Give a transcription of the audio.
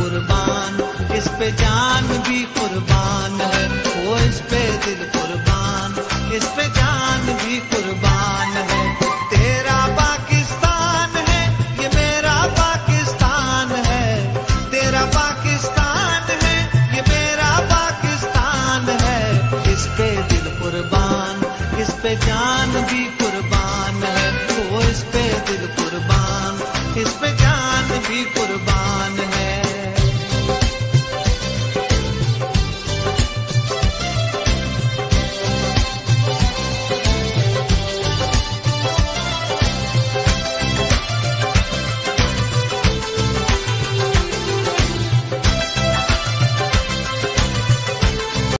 कुर्बान। इस पे जान भी कुर्बान है वो इस पे दिल कुर्बान। इस पे जान भी कुर्बान है, तेरा पाकिस्तान है, ये मेरा पाकिस्तान है। तेरा पाकिस्तान है, ये मेरा पाकिस्तान है। इस पे दिल कुर्बान, इस पे जान भी कुर्बान है वो इस पे दिल कुर्बान। इस पे जान भी कुर्बान है।